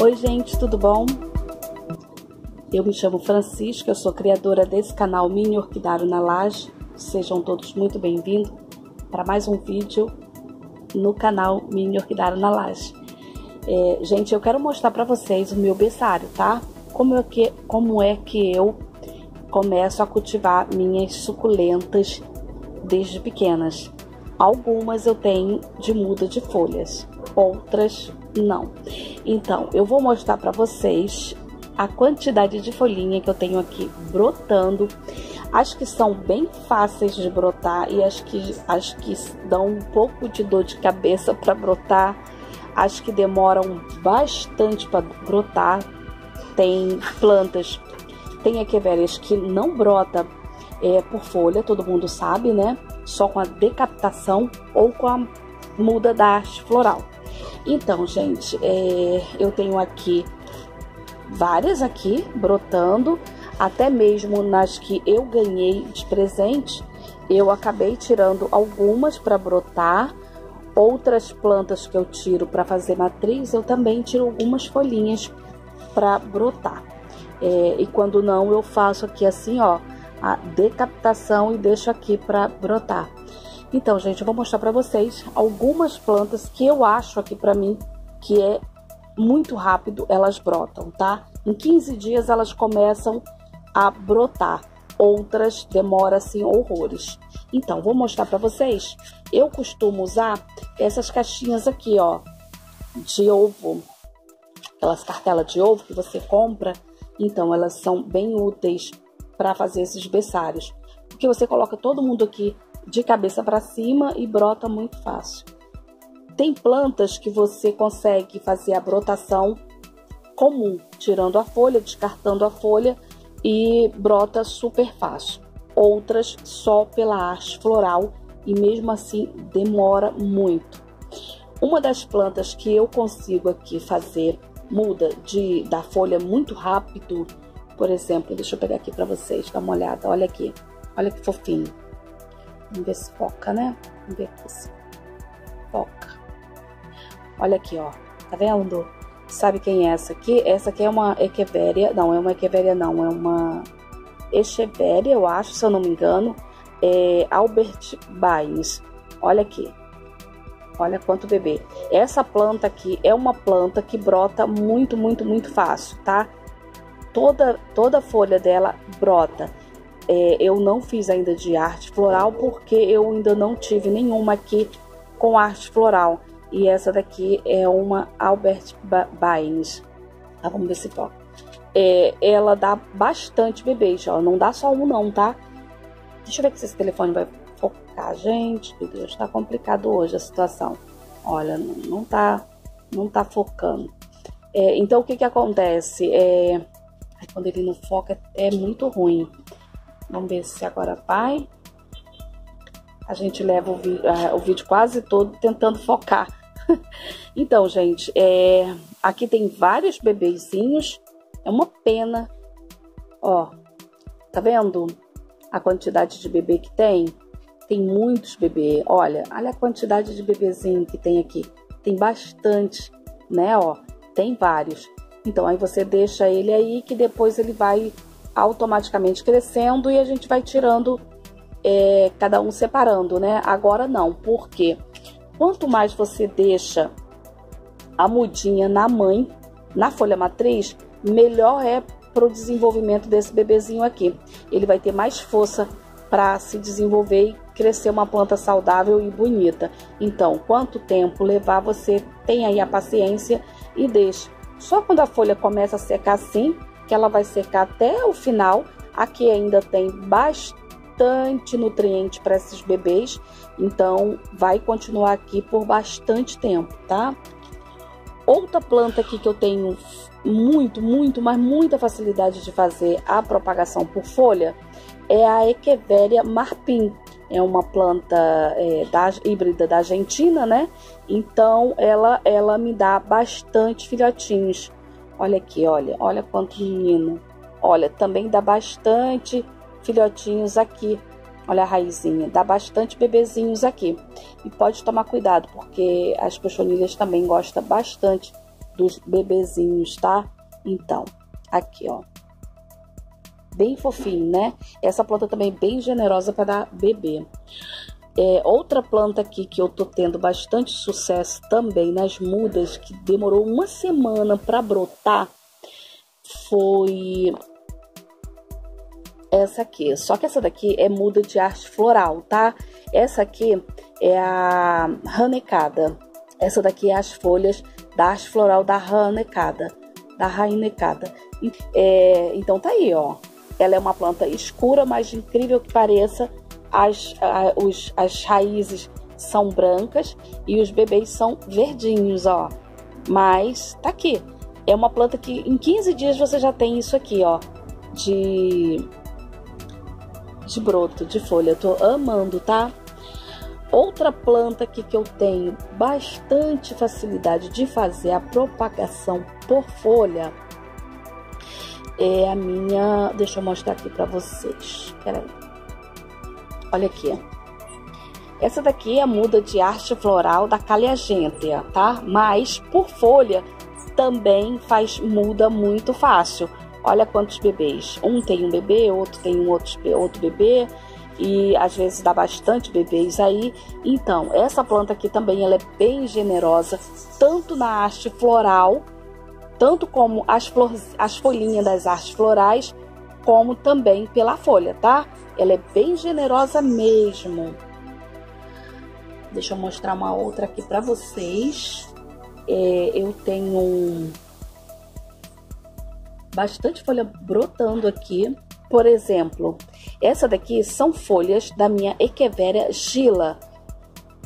Oi, gente, tudo bom? Eu me chamo Francisca, eu sou criadora desse canal Mini Orquidário na Laje. Sejam todos muito bem-vindos para mais um vídeo no canal Mini Orquidário na Laje. É, gente, eu quero mostrar para vocês o meu berçário, tá? Como é, que, como é que eu começo a cultivar minhas suculentas desde pequenas. Algumas eu tenho de muda de folhas, outras não. Então, eu vou mostrar para vocês a quantidade de folhinha que eu tenho aqui brotando. As que são bem fáceis de brotar e as que, as que dão um pouco de dor de cabeça para brotar. As que demoram bastante para brotar. Tem plantas, tem equivérias que não brota é, por folha, todo mundo sabe, né? Só com a decapitação ou com a muda da haste floral. Então, gente, é, eu tenho aqui várias aqui brotando, até mesmo nas que eu ganhei de presente, eu acabei tirando algumas para brotar. Outras plantas que eu tiro para fazer matriz, eu também tiro algumas folhinhas para brotar. É, e quando não, eu faço aqui assim, ó, a decapitação e deixo aqui para brotar. Então, gente, eu vou mostrar para vocês algumas plantas que eu acho aqui para mim que é muito rápido, elas brotam, tá? Em 15 dias elas começam a brotar. Outras demoram assim horrores. Então, vou mostrar para vocês. Eu costumo usar essas caixinhas aqui, ó, de ovo. Aquelas cartelas de ovo que você compra. Então, elas são bem úteis para fazer esses berçários. Porque você coloca todo mundo aqui de cabeça para cima e brota muito fácil. Tem plantas que você consegue fazer a brotação comum, tirando a folha, descartando a folha e brota super fácil. Outras só pela haste floral e mesmo assim demora muito. Uma das plantas que eu consigo aqui fazer muda de da folha muito rápido por exemplo, deixa eu pegar aqui para vocês, dar uma olhada. Olha aqui, olha que fofinho. Vamos ver se foca, né? Vamos ver aqui se foca. Olha aqui, ó. Tá vendo? Sabe quem é essa aqui? Essa aqui é uma equevéria. Não, é uma equevéria não. É uma echevéria, eu acho, se eu não me engano. É Albert Baines. Olha aqui. Olha quanto bebê. Essa planta aqui é uma planta que brota muito, muito, muito fácil, tá? toda, toda a folha dela brota. É, eu não fiz ainda de arte floral porque eu ainda não tive nenhuma aqui com arte floral. E essa daqui é uma Albert Baines. Tá, vamos ver se pode. É, ela dá bastante bebês, ó. Não dá só um não, tá? Deixa eu ver se esse telefone vai focar, gente. Meu Deus, tá complicado hoje a situação. Olha, não, não tá, não tá focando. É, então, o que que acontece? É, quando ele não foca é muito ruim. Vamos ver se agora vai. A gente leva o, uh, o vídeo quase todo tentando focar. então, gente, é, aqui tem vários bebezinhos. É uma pena. Ó, tá vendo a quantidade de bebê que tem? Tem muitos bebês. Olha, olha a quantidade de bebezinho que tem aqui. Tem bastante, né? Ó, tem vários. Então aí você deixa ele aí que depois ele vai automaticamente crescendo e a gente vai tirando é, cada um separando, né? Agora não, porque quanto mais você deixa a mudinha na mãe, na folha matriz, melhor é para o desenvolvimento desse bebezinho aqui. Ele vai ter mais força para se desenvolver e crescer uma planta saudável e bonita. Então, quanto tempo levar, você tem aí a paciência e deixa. Só quando a folha começa a secar assim, que ela vai secar até o final, aqui ainda tem bastante nutriente para esses bebês, então vai continuar aqui por bastante tempo, tá? Outra planta aqui que eu tenho muito, muito, mas muita facilidade de fazer a propagação por folha é a Echeveria marpim é uma planta é, da, híbrida da Argentina, né? Então ela, ela me dá bastante filhotinhos. Olha aqui, olha, olha quanto menino. Olha, também dá bastante filhotinhos aqui. Olha a raizinha, dá bastante bebezinhos aqui. E pode tomar cuidado, porque as cochonilhas também gostam bastante dos bebezinhos, tá? Então, aqui, ó. Bem fofinho, né? Essa planta também é bem generosa para dar bebê. É, outra planta aqui que eu tô tendo bastante sucesso também nas mudas, que demorou uma semana para brotar, foi essa aqui. Só que essa daqui é muda de arte floral, tá? Essa aqui é a ranecada. Essa daqui é as folhas da arte floral da ranecada, da rainecada. É, então tá aí, ó. Ela é uma planta escura, mas incrível que pareça, as, os, as raízes são brancas e os bebês são verdinhos, ó. Mas tá aqui. É uma planta que em 15 dias você já tem isso aqui, ó, de de broto, de folha. Eu tô amando, tá? Outra planta aqui que eu tenho bastante facilidade de fazer a propagação por folha é a minha. Deixa eu mostrar aqui para vocês. Peraí. Olha aqui. Essa daqui é a muda de arte floral da Caliagêntea, tá? Mas por folha também faz muda muito fácil. Olha quantos bebês. Um tem um bebê, outro tem um outro, outro bebê e às vezes dá bastante bebês aí. Então, essa planta aqui também ela é bem generosa, tanto na haste floral, tanto como as, flor, as folhinhas das hastes florais, como também pela folha, tá? Ela é bem generosa mesmo. Deixa eu mostrar uma outra aqui para vocês. É, eu tenho bastante folha brotando aqui. Por exemplo, essa daqui são folhas da minha Echeveria gila.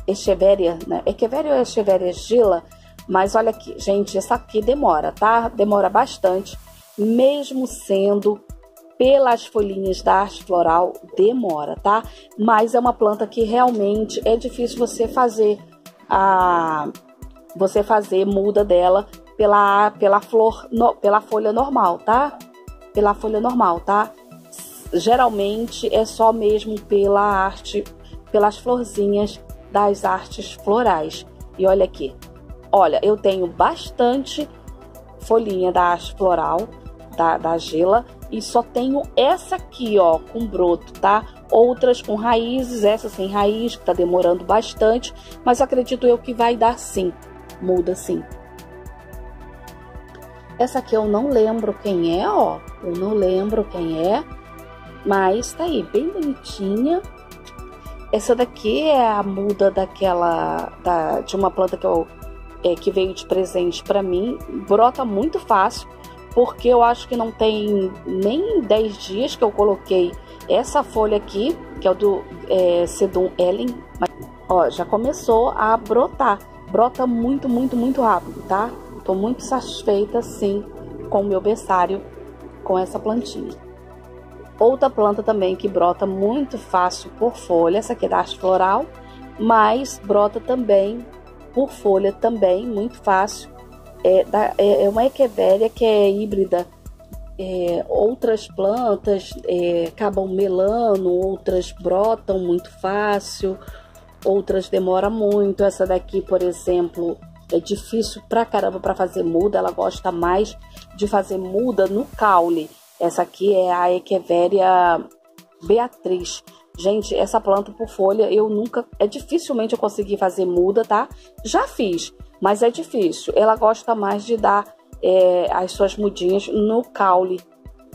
Echeveria, né? Echeveria ou Echeveria gila? Mas olha aqui, gente, essa aqui demora, tá? Demora bastante, mesmo sendo pelas folhinhas da arte floral, demora, tá? Mas é uma planta que realmente é difícil você fazer a você fazer muda dela pela pela flor, no, pela folha normal, tá? Pela folha normal, tá? geralmente é só mesmo pela arte, pelas florzinhas das artes florais. E olha aqui, olha, eu tenho bastante folhinha da arte floral, da, da gela, e só tenho essa aqui, ó, com broto, tá? Outras com raízes, essa sem raiz, que tá demorando bastante, mas acredito eu que vai dar sim, muda sim. Essa aqui eu não lembro quem é, ó, eu não lembro quem é, mas tá aí, bem bonitinha. Essa daqui é a muda daquela. Da, de uma planta que, eu, é, que veio de presente para mim. Brota muito fácil, porque eu acho que não tem nem 10 dias que eu coloquei essa folha aqui, que é o do é, Sedum Ellen. Mas, ó, já começou a brotar. Brota muito, muito, muito rápido, tá? Tô muito satisfeita, sim, com o meu berçário com essa plantinha. Outra planta também que brota muito fácil por folha, essa aqui é da arte floral, mas brota também por folha também, muito fácil. É, da, é, é uma equevéria que é híbrida. É, outras plantas é, acabam melando, outras brotam muito fácil, outras demoram muito. Essa daqui, por exemplo, é difícil pra caramba para fazer muda, ela gosta mais de fazer muda no caule. Essa aqui é a Echeveria Beatriz. Gente, essa planta por folha eu nunca. É dificilmente eu conseguir fazer muda, tá? Já fiz, mas é difícil. Ela gosta mais de dar é, as suas mudinhas no caule.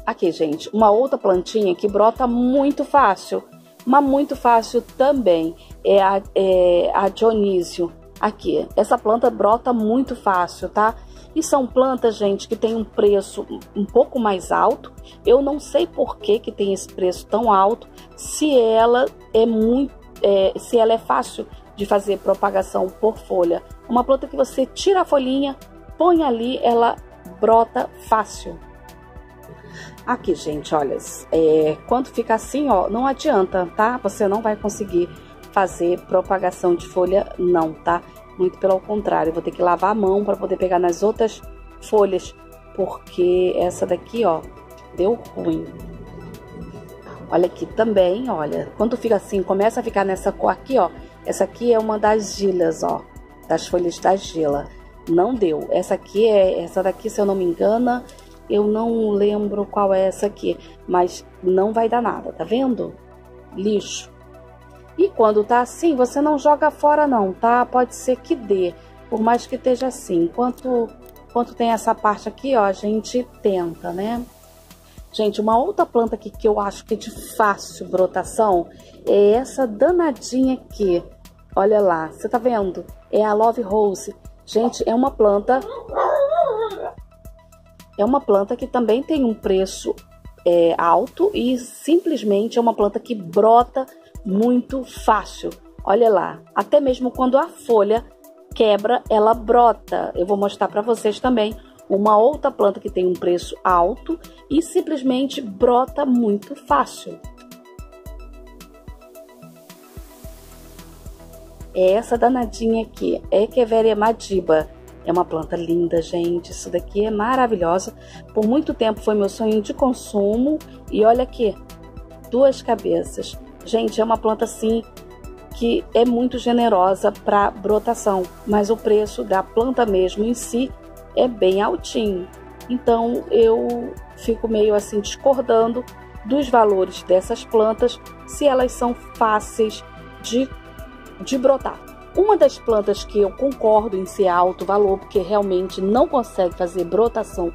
Aqui, gente, uma outra plantinha que brota muito fácil, mas muito fácil também é a, é a Dionísio. Aqui, essa planta brota muito fácil, tá? E são plantas, gente, que tem um preço um pouco mais alto. Eu não sei por que, que tem esse preço tão alto, se ela é muito, é, se ela é fácil de fazer propagação por folha. Uma planta que você tira a folhinha, põe ali, ela brota fácil. Aqui, gente, olha, é, quando fica assim, ó, não adianta, tá? Você não vai conseguir fazer propagação de folha, não, tá? Muito pelo contrário, vou ter que lavar a mão para poder pegar nas outras folhas, porque essa daqui, ó, deu ruim. Olha aqui também, olha, quando fica assim, começa a ficar nessa cor aqui, ó. Essa aqui é uma das gilas, ó, das folhas da gila. não deu. Essa aqui é, essa daqui, se eu não me engano, eu não lembro qual é essa aqui, mas não vai dar nada, tá vendo? Lixo. E quando tá assim, você não joga fora não, tá? Pode ser que dê, por mais que esteja assim. Enquanto, enquanto tem essa parte aqui, ó, a gente tenta, né? Gente, uma outra planta aqui que eu acho que é de fácil brotação é essa danadinha aqui. Olha lá, você tá vendo? É a Love Rose. Gente, é uma planta... É uma planta que também tem um preço é, alto e simplesmente é uma planta que brota muito fácil. Olha lá, até mesmo quando a folha quebra, ela brota. Eu vou mostrar para vocês também uma outra planta que tem um preço alto e simplesmente brota muito fácil. É essa danadinha aqui, Echeveria madiba. É uma planta linda, gente. Isso daqui é maravilhosa. Por muito tempo foi meu sonho de consumo. E olha aqui, duas cabeças. Gente, é uma planta assim que é muito generosa para brotação, mas o preço da planta mesmo em si é bem altinho. Então eu fico meio assim discordando dos valores dessas plantas se elas são fáceis de, de brotar. Uma das plantas que eu concordo em ser alto valor, porque realmente não consegue fazer brotação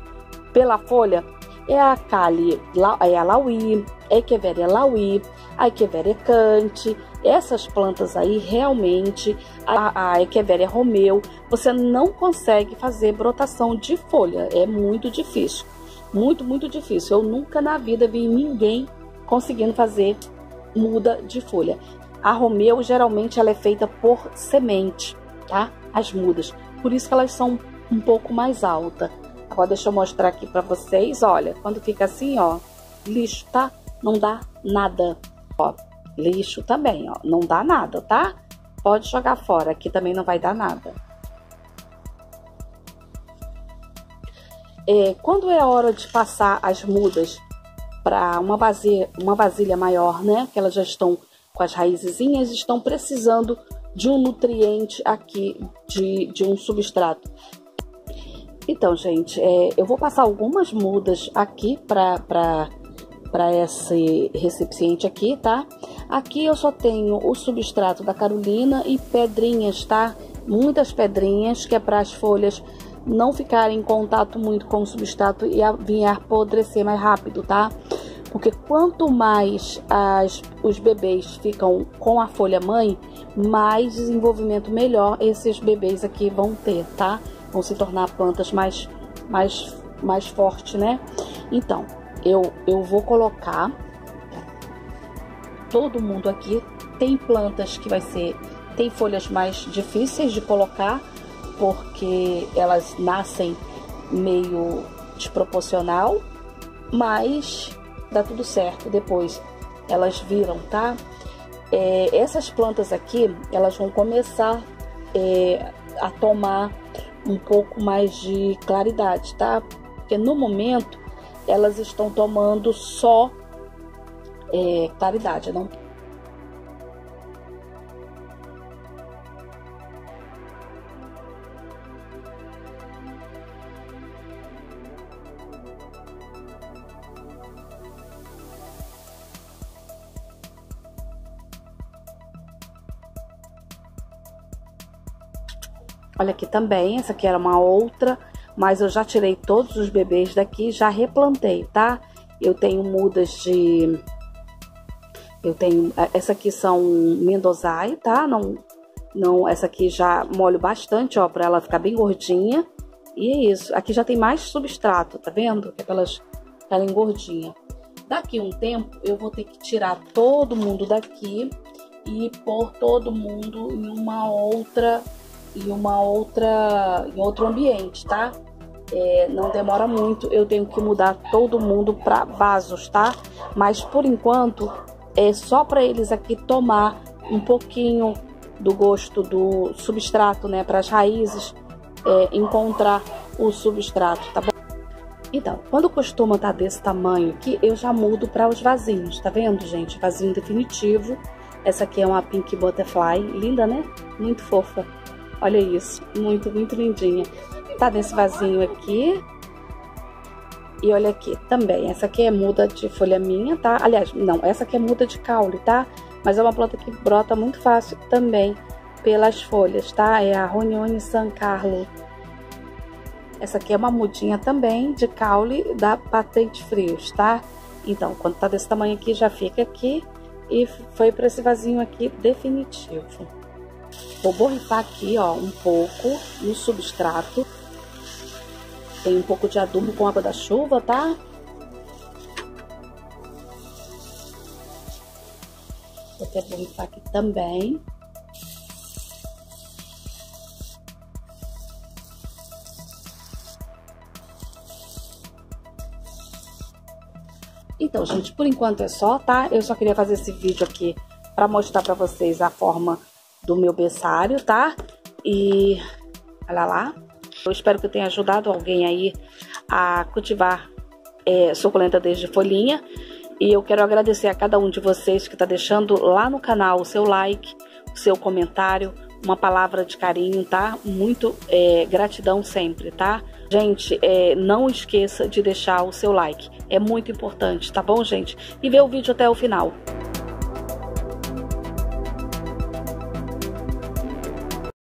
pela folha, é a Cali, é a Lauí, a Echeveria Lauí, a Echeveria Cante, essas plantas aí realmente, a, a Echeveria Romeu, você não consegue fazer brotação de folha, é muito difícil, muito, muito difícil. Eu nunca na vida vi ninguém conseguindo fazer muda de folha. A Romeu geralmente ela é feita por semente, tá? As mudas, por isso que elas são um pouco mais altas. Agora deixa eu mostrar aqui para vocês, olha, quando fica assim, ó, lixo, tá? Não dá nada, ó, lixo também, ó, não dá nada, tá? Pode jogar fora, aqui também não vai dar nada. É, quando é a hora de passar as mudas para uma uma vasilha maior, né? Que elas já estão com as raizinhas, estão precisando de um nutriente aqui, de, de um substrato. Então, gente, é, eu vou passar algumas mudas aqui para esse recipiente aqui, tá? Aqui eu só tenho o substrato da Carolina e pedrinhas, tá? Muitas pedrinhas, que é para as folhas não ficarem em contato muito com o substrato e vir a apodrecer mais rápido, tá? Porque quanto mais as, os bebês ficam com a folha mãe, mais desenvolvimento melhor esses bebês aqui vão ter, tá? vão se tornar plantas mais, mais, mais fortes, né? Então, eu, eu vou colocar todo mundo aqui. Tem plantas que vai ser, tem folhas mais difíceis de colocar, porque elas nascem meio desproporcional, mas dá tudo certo depois. Elas viram, tá? É, essas plantas aqui, elas vão começar é, a tomar um pouco mais de claridade, tá? Porque no momento elas estão tomando só é, claridade, não Olha aqui também, essa aqui era uma outra, mas eu já tirei todos os bebês daqui, já replantei, tá? Eu tenho mudas de... Eu tenho... Eh, essa aqui são Mendozai, tá? Não, não, essa aqui já molho bastante, ó, pra ela ficar bem gordinha. E é isso. Aqui já tem mais substrato, tá vendo? Que é pra elas ficarem. Daqui um tempo, eu vou ter que tirar todo mundo daqui e pôr todo mundo em uma outra e uma outra em outro ambiente, tá? É, não demora muito, eu tenho que mudar todo mundo para vasos, tá? Mas por enquanto é só para eles aqui tomar um pouquinho do gosto do substrato, né? Para as raízes é, encontrar o substrato, tá bom? Então, quando costuma estar tá desse tamanho aqui, eu já mudo para os vasinhos, tá vendo, gente? Vasinho definitivo. Essa aqui é uma Pink Butterfly, linda, né? Muito fofa. Olha isso, muito, muito lindinha. Tá nesse vasinho aqui. E olha aqui, também, essa aqui é muda de folha minha, tá? Aliás, não, essa aqui é muda de caule, tá? Mas é uma planta que brota muito fácil também pelas folhas, tá? É a Ronione San Carlo. Essa aqui é uma mudinha também de caule da Patente Frios, tá? Então, quando tá desse tamanho aqui, já fica aqui e foi para esse vasinho aqui definitivo. Vou borrifar aqui, ó, um pouco no substrato. Tem um pouco de adubo com água da chuva, tá? Vou até borrifar aqui também. Então, gente, por enquanto é só, tá? Eu só queria fazer esse vídeo aqui para mostrar para vocês a forma do meu berçário, tá? E olha lá. Eu espero que eu tenha ajudado alguém aí a cultivar é, suculenta desde folhinha. E eu quero agradecer a cada um de vocês que está deixando lá no canal o seu like, o seu comentário, uma palavra de carinho, tá? Muito é, gratidão sempre, tá? Gente, é, não esqueça de deixar o seu like. É muito importante, tá bom, gente? E ver o vídeo até o final.